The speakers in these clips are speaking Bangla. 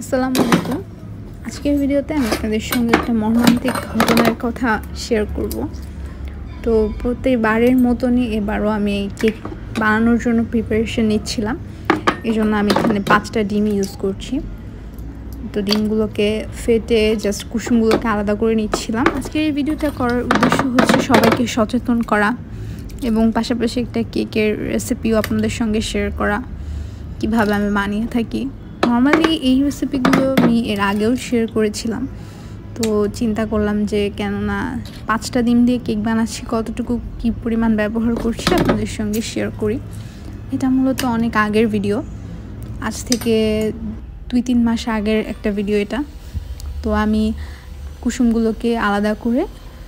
আসসালামু আলাইকুম আজকের ভিডিওতে আমি আপনাদের সঙ্গে একটা মর্মান্তিক ঘটনার কথা শেয়ার করব। তো প্রত্যেকবারের মতনই এবারও আমি এই কেক বানানোর জন্য প্রিপারেশন নিচ্ছিলাম। এই জন্য আমি এখানে পাঁচটা ডিম ইউজ করছি। তো ডিমগুলোকে ফেটে জাস্ট কুসুমগুলোকে আলাদা করে নিচ্ছিলাম। আজকের এই ভিডিওটা করার উদ্দেশ্য হচ্ছে সবাইকে সচেতন করা এবং পাশাপাশি একটা কেকের রেসিপিও আপনাদের সঙ্গে শেয়ার করা। কীভাবে আমি বানিয়ে থাকি নর্মালি এই রেসিপিগুলো আমি এর আগেও শেয়ার করেছিলাম। তো চিন্তা করলাম যে কেননা পাঁচটা ডিম দিয়ে কেক বানাচ্ছি, কতটুকু কি পরিমাণ ব্যবহার করছি আপনাদের সঙ্গে শেয়ার করি। এটা মূলত অনেক আগের ভিডিও আজ থেকে দুই তিন মাস আগের একটা ভিডিও এটা। তো আমি কুসুমগুলোকে আলাদা করে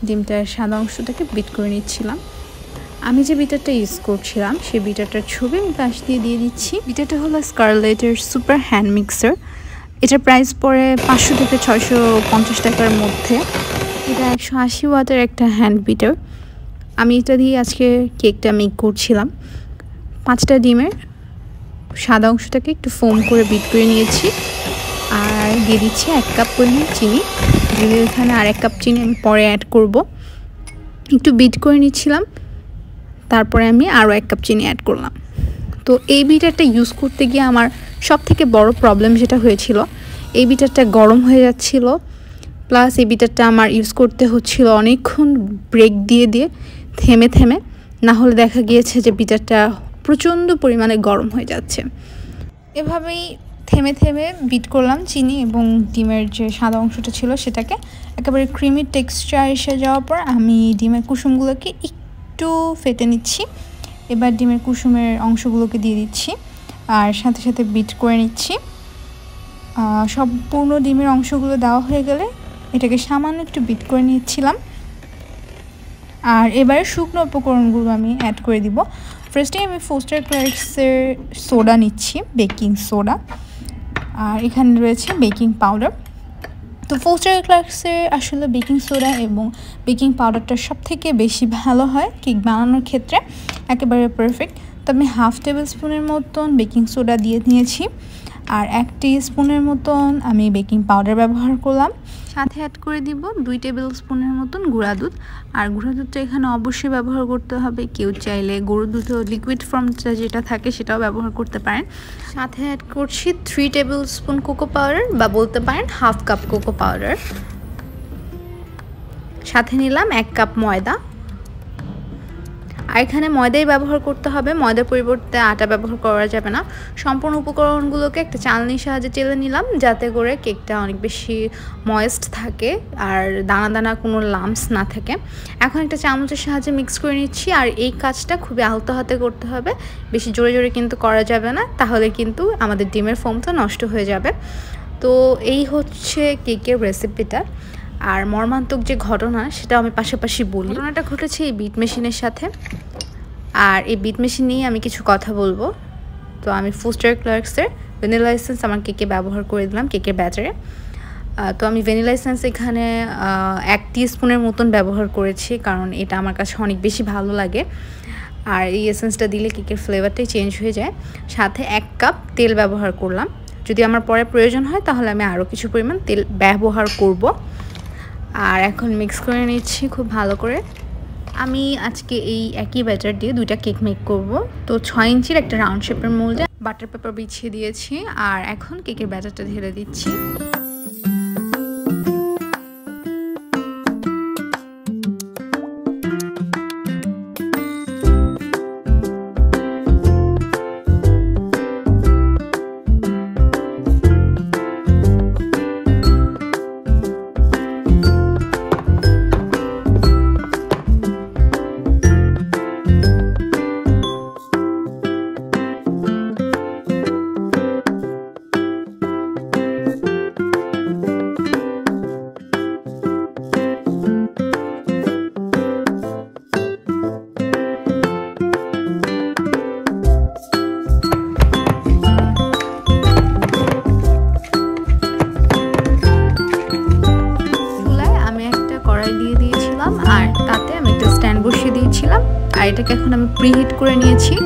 ডিমটার সাদা অংশটাকে বিট করে নিচ্ছিলাম। আমি যে বিটারটা ইউজ করছিলাম, সেই বিটারটার ছবি আমি পাশ দিয়ে দিয়ে দিচ্ছি। বিটারটা হলো স্কারলেটের সুপার হ্যান্ড মিক্সার। এটার প্রাইস পড়ে পাঁচশো থেকে ছয়শো পঞ্চাশ টাকার মধ্যে। এটা একশো আশি ওয়াটের একটা হ্যান্ড বিটার। আমি এটা দিয়ে আজকে কেকটা মেক করছিলাম। পাঁচটা ডিমের সাদা অংশটাকে একটু ফোম করে বিট করে নিয়েছি। আর দিয়ে দিচ্ছি এক কাপ পরিমাণ চিনি। দিয়ে এখানে আর এক কাপ চিনি আমি পরে অ্যাড করব। একটু বিট করে নিচ্ছিলাম। তারপরে আমি আরও এক কাপ চিনি অ্যাড করলাম। তো এই বিটারটা ইউজ করতে গিয়ে আমার সব থেকে বড় প্রবলেম যেটা হয়েছিল, এই বিটারটা গরম হয়ে যাচ্ছিল প্লাস এই বিটারটা আমার ইউজ করতে হচ্ছিল অনেকক্ষণ ব্রেক দিয়ে দিয়ে থেমে থেমে, না হলে দেখা গিয়েছে যে বিটারটা প্রচণ্ড পরিমাণে গরম হয়ে যাচ্ছে। এভাবেই থেমে থেমে বিট করলাম চিনি এবং ডিমের যে সাদা অংশটা ছিল সেটাকে। একেবারে ক্রিমি টেক্সচার এসে যাওয়ার পর আমি ডিমের কুসুমগুলোকে একটু ফেটে নিচ্ছি। এবার ডিমের কুসুমের অংশগুলোকে দিয়ে দিচ্ছি আর সাথে সাথে বিট করে নিচ্ছি। সম্পূর্ণ ডিমের অংশগুলো দেওয়া হয়ে গেলে এটাকে সামান্য একটু বিট করে নিচ্ছিলাম। আর এবারে শুকনো উপকরণগুলো আমি অ্যাড করে দিব। ফার্স্টে আমি ফোস্টার ক্লার্কসের সোডা নিচ্ছি বেকিং সোডা আর এখানে রয়েছে বেকিং পাউডার তো ফোস্টার ক্লাসের আসলে বেকিং সোডা এবং বেকিং পাউডারটা সব থেকে বেশি ভালো হয় কেক বানানোর ক্ষেত্রে, একেবারে পারফেক্ট তো আমি হাফ টেবিল স্পুনের মতন বেকিং সোডা দিয়ে নিয়েছি। আর এক স্পুনের মতন আমি বেকিং পাউডার ব্যবহার করলাম। সাথে অ্যাড করে দিব দুই টেবিল স্পুনের মতন গুঁড়া দুধ। আর গুঁড়া দুধটা এখানে অবশ্যই ব্যবহার করতে হবে। কেউ চাইলে গরু দুধ লিকুইড ফর্মটা যেটা থাকে সেটাও ব্যবহার করতে পারেন। সাথে অ্যাড করছি three tablespoon cocoa powder বা বলতে পারেন হাফ কাপ কোকো পাউডার সাথে নিলাম এক কাপ ময়দা। আর এখানে ময়দাই ব্যবহার করতে হবে। ময়দার পরিবর্তে আটা ব্যবহার করা যাবে না। সম্পূর্ণ উপকরণগুলোকে একটা চালনির সাহায্যে চেলে নিলাম, যাতে করে কেকটা অনেক বেশি ময়েস্ট থাকে আর দানা দানা কোনো লামস না থাকে। এখন একটা চামচের সাহায্যে মিক্স করে নিচ্ছি, আর এই কাজটা খুবই আলতো হাতে করতে হবে। বেশি জোরে জোরে কিন্তু করা যাবে না, তাহলে কিন্তু আমাদের ডিমের ফোমটা নষ্ট হয়ে যাবে। তো এই হচ্ছে কেকের রেসিপিটা আর মর্মান্তক যে ঘটনা সেটা আমি পাশাপাশি বলি। ঘটনাটা ঘটেছে এই বিট মেশিনের সাথে। আর এই বিট মেশিন নিয়ে আমি কিছু কথা বলব। তো আমি ফুস্টার ক্লার্কসের ভেনিলা এসেন্স আমার কেকে ব্যবহার করে দিলাম কেকের ব্যাটারে তো আমি ভ্যানিলা এসেন্স এখানে এক স্পুনের মতন ব্যবহার করেছি কারণ এটা আমার কাছে অনেক বেশি ভালো লাগে। আর এই এসেন্সটা দিলে কেকের ফ্লেভারটাই চেঞ্জ হয়ে যায়। সাথে এক কাপ তেল ব্যবহার করলাম। যদি আমার পরে প্রয়োজন হয় তাহলে আমি আরও কিছু পরিমাণ তেল ব্যবহার করব। আর এখন মিক্স করে নিচ্ছি খুব ভালো করে। আমি আজকে এই একই ব্যাটার দিয়ে দুইটা কেক মেক করব। তো ছয় ইঞ্চির একটা রাউন্ড শেপের মোল্ডে বাটার পেপার বিছিয়ে দিয়েছি। আর এখন কেকের ব্যাটারটা ঢেলে দিচ্ছি। আর তাতে আমি একটা স্ট্যান্ড বসিয়ে দিয়েছিলাম। আর এটাকে এখন আমি প্রিহিট করে নিয়েছি।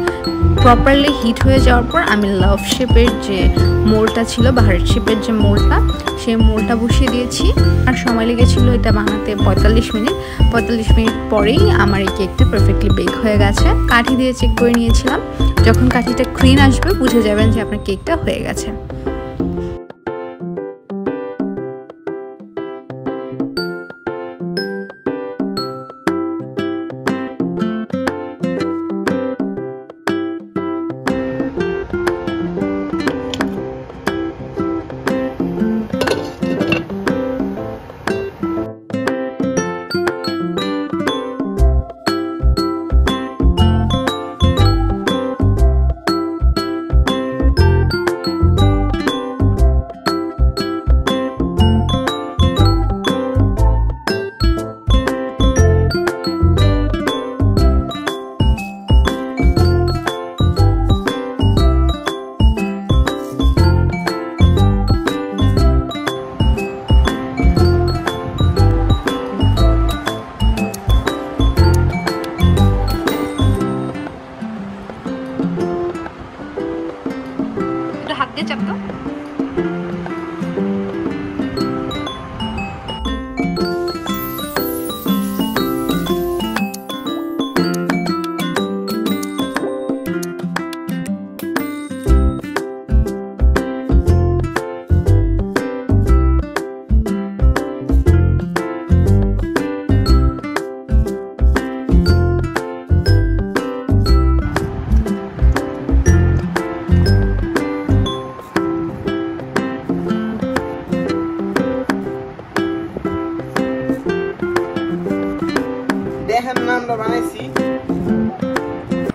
প্রপারলি হিট হয়ে যাওয়ার পর আমি লাভ শেপের যে মোলটা ছিল বা হার্ট শেপের যে মোলটা, সেই মোলটা বসিয়ে দিয়েছি। আর সময় লেগেছিল এটা বানাতে পঁয়তাল্লিশ মিনিট। পঁয়তাল্লিশ মিনিট পরেই আমার এই কেকটা পারফেক্টলি বেক হয়ে গেছে। কাঠি দিয়ে চেক করে নিয়েছিলাম। যখন কাঠিটা ক্লিন আসবে, বুঝে যাবেন যে আপনার কেকটা হয়ে গেছে।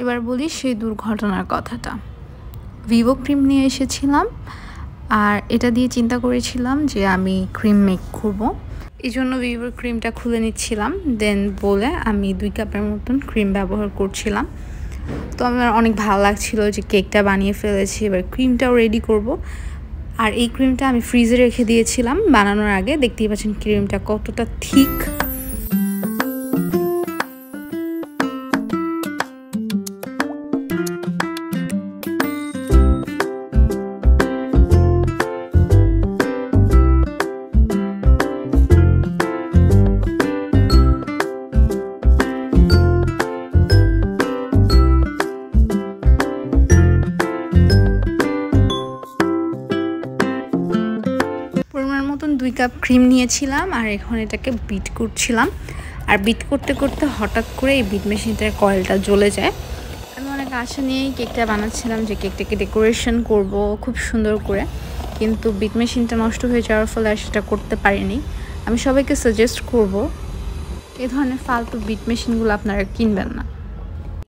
এবার বলি সেই দুর্ঘটনার কথাটা। ভিভো ক্রিম নিয়ে এসেছিলাম, আর এটা দিয়ে চিন্তা করেছিলাম যে আমি ক্রিম মেক করব। এই জন্য ভিভোর ক্রিমটা খুলে নিচ্ছিলাম দেন বলে আমি দুই কাপের মতন ক্রিম ব্যবহার করছিলাম। তো আমার অনেক ভালো লাগছিল যে কেকটা বানিয়ে ফেলেছি, এবার ক্রিমটাও রেডি করব। আর এই ক্রিমটা আমি ফ্রিজে রেখে দিয়েছিলাম, বানানোর আগে। দেখতেই পাচ্ছেন ক্রিমটা কতটা থিক কাপ ক্রিম নিয়েছিলাম আর এখন এটাকে বিট করছিলাম। আর বিট করতে করতে হঠাৎ করে এই বিট মেশিনটার কয়েলটা জ্বলে যায়। আমি অনেক আশা নিয়েই কেকটা বানাচ্ছিলাম যে কেকটাকে ডেকোরেশন করব, খুব সুন্দর করে। কিন্তু বিট মেশিনটা নষ্ট হয়ে যাওয়ার ফলে আর সেটা করতে পারিনি। আমি সবাইকে সাজেস্ট করব, এ ধরনের ফালতু বিট মেশিনগুলো আপনারা কিনবেন না।